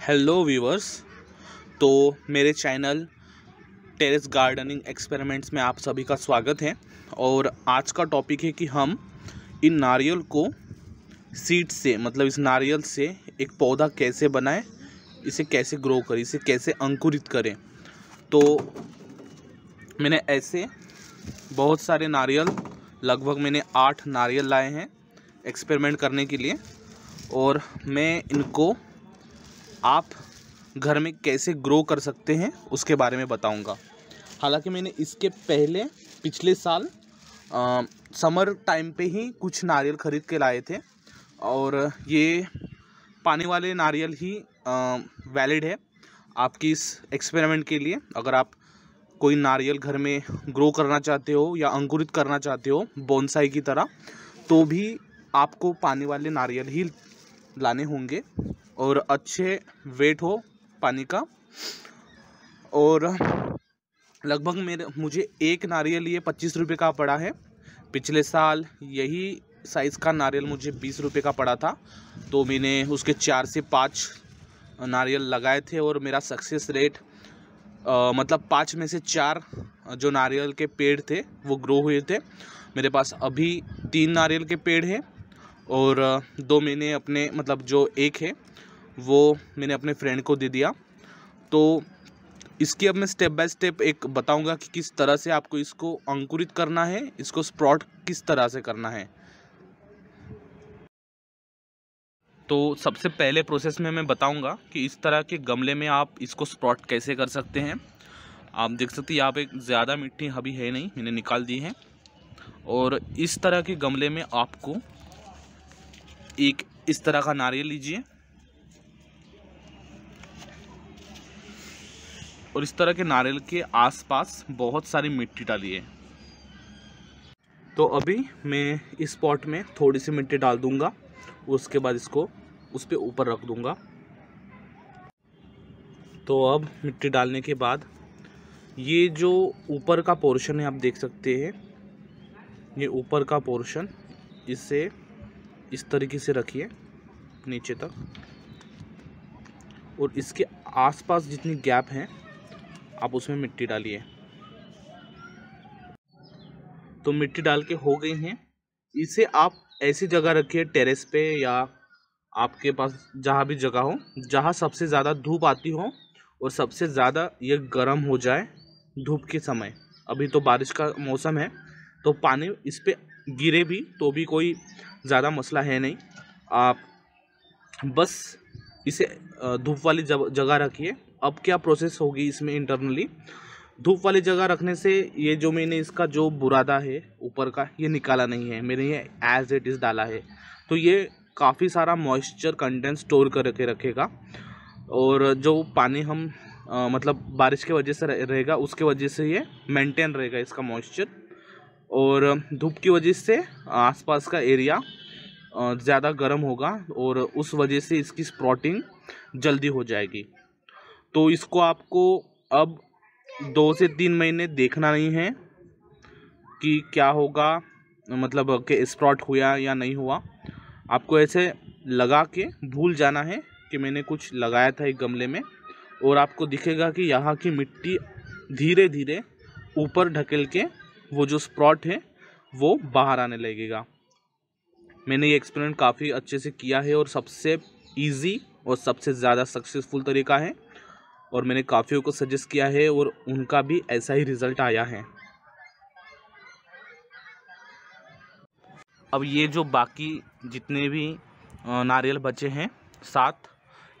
Hello viewers तो मेरे channel terrace gardening experiments में आप सभी का स्वागत है। और आज का टॉपिक है कि हम इन नारियल को सीड से मतलब इस नारियल से एक पौधा कैसे बनाएँ, इसे कैसे ग्रो करें, इसे कैसे अंकुरित करें। तो मैंने ऐसे बहुत सारे नारियल, लगभग मैंने आठ नारियल लाए हैं एक्सपेरिमेंट करने के लिए। और मैं इनको आप घर में कैसे ग्रो कर सकते हैं उसके बारे में बताऊँगा। हालाँकि मैंने इसके पहले पिछले साल आ, समर टाइम पे ही कुछ नारियल ख़रीद के लाए थे। और ये पानी वाले नारियल ही वैलिड है आपकी इस एक्सपेरिमेंट के लिए। अगर आप कोई नारियल घर में ग्रो करना चाहते हो या अंकुरित करना चाहते हो बोनसाई की तरह तो भी आपको पानी वाले नारियल ही लाने होंगे। और अच्छे वेट हो पानी का। और लगभग मेरे मुझे एक नारियल ये पच्चीस रुपये का पड़ा है। पिछले साल यही साइज़ का नारियल मुझे बीस रुपये का पड़ा था। तो मैंने उसके चार से पाँच नारियल लगाए थे और मेरा सक्सेस रेट आ, मतलब पाँच में से चार जो नारियल के पेड़ थे वो ग्रो हुए थे। मेरे पास अभी तीन नारियल के पेड़ हैं और दो महीने अपने मतलब जो एक है वो मैंने अपने फ्रेंड को दे दिया। तो इसकी अब मैं स्टेप बाय स्टेप एक बताऊँगा कि किस तरह से आपको इसको अंकुरित करना है, इसको स्प्रॉट किस तरह से करना है। तो सबसे पहले प्रोसेस में मैं बताऊँगा कि इस तरह के गमले में आप इसको स्प्रॉट कैसे कर सकते हैं। आप देख सकते हैं, यहाँ पे ज़्यादा मिट्टी अभी है नहीं, मैंने निकाल दी है। और इस तरह के गमले में आपको एक इस तरह का नारियल लीजिए। और इस तरह के नारियल के आसपास बहुत सारी मिट्टी डाली है। तो अभी मैं इस पॉट में थोड़ी सी मिट्टी डाल दूँगा, उसके बाद इसको उस पर ऊपर रख दूँगा। तो अब मिट्टी डालने के बाद ये जो ऊपर का पोर्शन है, आप देख सकते हैं, ये ऊपर का पोर्शन इसे इस तरीके से रखिए, नीचे तक। और इसके आसपास जितनी गैप हैं आप उसमें मिट्टी डालिए। तो मिट्टी डाल के हो गई हैं। इसे आप ऐसी जगह रखिए, टेरेस पे या आपके पास जहाँ भी जगह हो, जहाँ सबसे ज़्यादा धूप आती हो और सबसे ज़्यादा ये गर्म हो जाए धूप के समय। अभी तो बारिश का मौसम है तो पानी इस पर गिरे भी तो भी कोई ज़्यादा मसला है नहीं। आप बस इसे धूप वाली जगह रखिए। अब क्या प्रोसेस होगी इसमें इंटरनली धूप वाली जगह रखने से ये जो मैंने इसका जो बुरादा है ऊपर का ये निकाला नहीं है। मैंने ये एज इट इज़ डाला है। तो ये काफ़ी सारा मॉइस्चर कंटेंट स्टोर करके रखेगा। और जो पानी हम आ, मतलब बारिश की वजह से रहेगा उसके वजह से ये मेंटेन रहेगा इसका मॉइस्चर और धूप की वजह से आसपास का एरिया ज़्यादा गर्म होगा और उस वजह से इसकी स्प्रॉटिंग जल्दी हो जाएगी। तो इसको आपको अब दो से तीन महीने देखना नहीं है कि क्या होगा मतलब कि स्प्रॉट हुआ या नहीं हुआ। आपको ऐसे लगा के भूल जाना है कि मैंने कुछ लगाया था एक गमले में और आपको दिखेगा कि यहाँ की मिट्टी धीरे धीरे ऊपर ढकेल के वो जो स्प्रॉट है, वो बाहर आने लगेगा। मैंने ये एक्सपेरिमेंट काफ़ी अच्छे से किया है और सबसे इजी और सबसे ज़्यादा सक्सेसफुल तरीका है। और मैंने काफ़ियों को सजेस्ट किया है और उनका भी ऐसा ही रिज़ल्ट आया है। अब ये जो बाकी जितने भी नारियल बचे हैं, सात,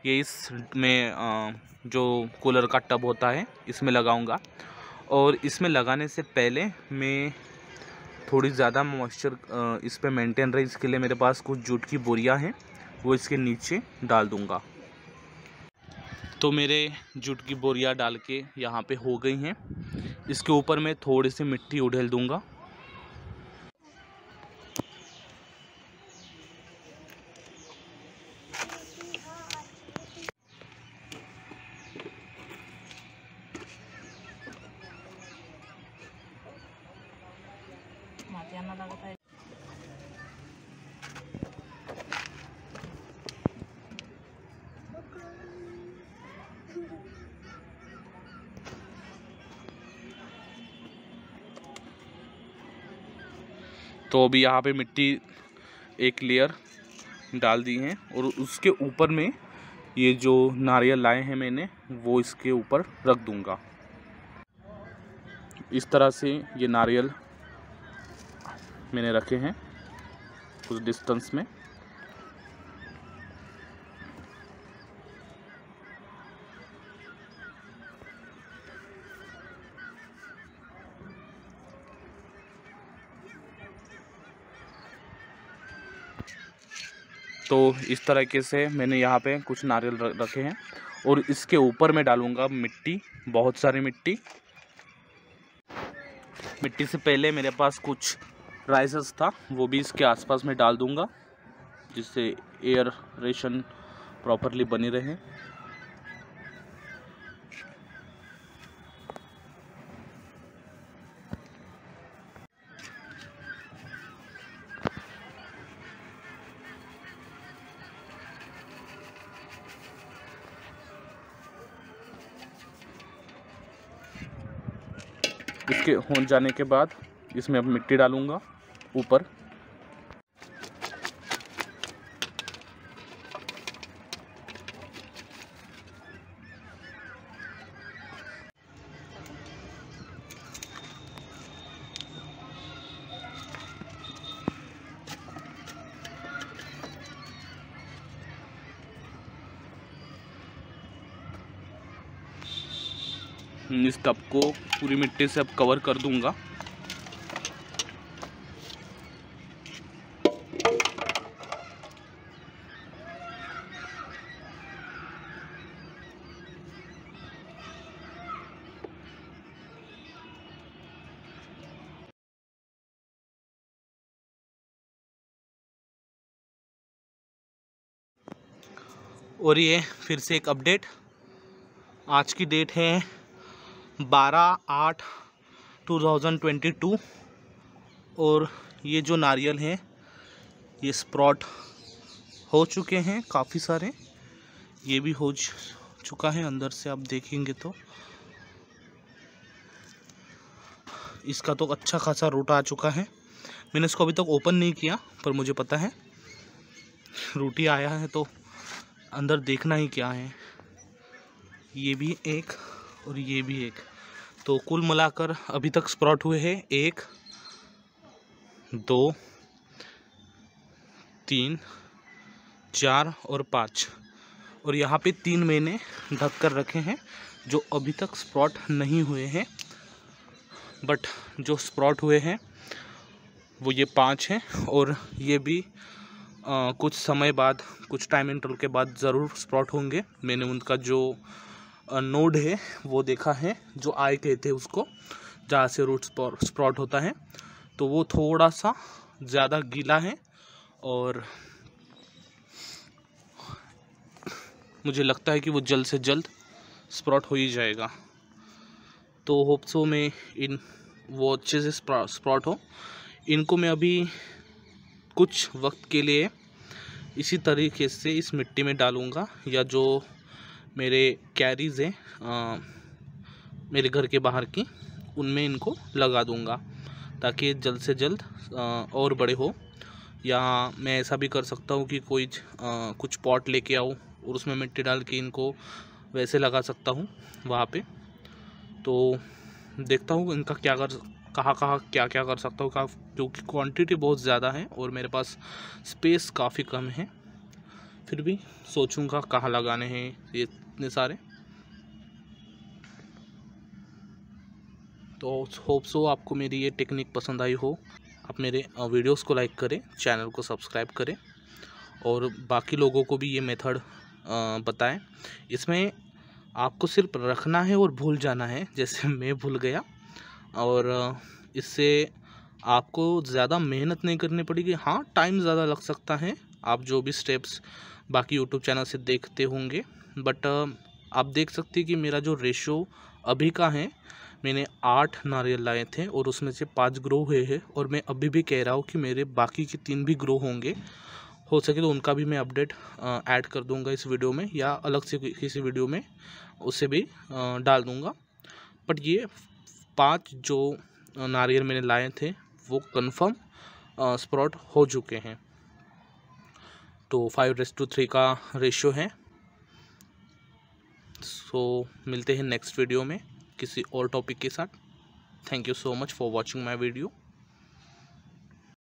ये इस में जो कूलर का टब होता है, इसमें लगाऊँगा। और इसमें लगाने से पहले मैं थोड़ी ज़्यादा मॉइस्चर इस पर मेंटेन रहे, इसके लिए मेरे पास कुछ जूट की बोरियाँ हैं, वो इसके नीचे डाल दूँगा। तो मेरे जुट की बोरियाँ डाल के यहाँ पे हो गई हैं। इसके ऊपर मैं थोड़ी सी मिट्टी उड़ेल दूँगा। तो अभी यहाँ पे मिट्टी एक लेयर डाल दी है और उसके ऊपर में ये जो नारियल लाए हैं मैंने, वो इसके ऊपर रख दूँगा। इस तरह से ये नारियल मैंने रखे हैं कुछ डिस्टेंस में। तो इस तरीके से मैंने यहाँ पे कुछ नारियल रखे हैं और इसके ऊपर मैं डालूँगा मिट्टी, बहुत सारी मिट्टी। मिट्टी से पहले मेरे पास कुछ राइसेस था, वो भी इसके आसपास में डाल दूँगा, जिससे एयर रेशन प्रॉपरली बनी रहे। इसके हो जाने के बाद इसमें अब मिट्टी डालूँगा ऊपर। इस टब को पूरी मिट्टी से अब कवर कर दूँगा। और ये फिर से एक अपडेट आज की डेट है बारह आठ टू थाउज़ेंड ट्वेंटी टू और ये जो नारियल हैं, ये स्प्रॉट हो चुके हैं काफ़ी सारे। ये भी हो चुका है, अंदर से आप देखेंगे तो। इसका तो अच्छा खासा रूट आ चुका है। मैंने इसको अभी तक तो ओपन नहीं किया, पर मुझे पता है। रूटी आया है तो अंदर देखना ही क्या है। ये भी एक और ये भी एक। तो कुल मिलाकर अभी तक स्प्रॉट हुए हैं एक दो तीन चार और पाँच। और यहाँ पे तीन महीने ढक कर रखे हैं जो अभी तक स्प्रॉट नहीं हुए हैं बट जो स्प्रॉट हुए हैं वो ये पाँच हैं और ये भी आ, कुछ समय बाद कुछ टाइम इंटरवल के बाद ज़रूर स्प्रॉट होंगे। मैंने उनका जो नोड है, वो देखा है, जो आय कहते हैं उसको, जहाँ से रूट स्प्रॉट होता है। तो वो थोड़ा सा ज़्यादा गीला है और मुझे लगता है कि वो जल्द से जल्द स्प्रॉट हो ही जाएगा। तो होप्सो में इन, वो अच्छे से स्प्रॉट हो। इनको मैं अभी कुछ वक्त के लिए इसी तरीके से इस मिट्टी में डालूँगा, या जो मेरे कैरीज़ हैं मेरे घर के बाहर की उनमें इनको लगा दूँगा ताकि जल्द से जल्द और बड़े हो। या मैं ऐसा भी कर सकता हूँ कि कोई आ, कुछ पॉट लेके आऊँ और उसमें मिट्टी डाल के इनको वैसे लगा सकता हूँ वहाँ पे। तो देखता हूँ इनका क्या कर कहाँ कहाँ क्या क्या कर सकता हूँ क्योंकि क्वांटिटी बहुत ज़्यादा है और मेरे पास स्पेस काफ़ी कम है। फिर भी सोचूँगा कहाँ लगाने हैं ये इतने सारे। तो होप सो आपको मेरी ये टेक्निक पसंद आई हो। आप मेरे वीडियोस को लाइक करें चैनल को सब्सक्राइब करें और बाकी लोगों को भी ये मेथड बताएँ। इसमें आपको सिर्फ़ रखना है और भूल जाना है, जैसे मैं भूल गया। और इससे आपको ज़्यादा मेहनत नहीं करनी पड़ेगी। हाँ टाइम ज़्यादा लग सकता है। आप जो भी स्टेप्स बाकी यूट्यूब चैनल से देखते होंगे। बट आप देख सकते हैं कि मेरा जो रेशो अभी का है, मैंने आठ नारियल लाए थे और उसमें से पाँच ग्रो हुए हैं और मैं अभी भी कह रहा हूँ कि मेरे बाकी के तीन भी ग्रो होंगे। हो सके तो उनका भी मैं अपडेट ऐड कर दूँगा इस वीडियो में या अलग से किसी वीडियो में उसे भी डाल दूँगा। बट ये पाँच जो नारियल मैंने लाए थे, वो कंफर्म स्प्रॉट हो चुके हैं। तो फाइव रेस टू थ्री का रेशियो है। सो so, मिलते हैं नेक्स्ट वीडियो में किसी और टॉपिक के साथ। Thank you so much for watching my video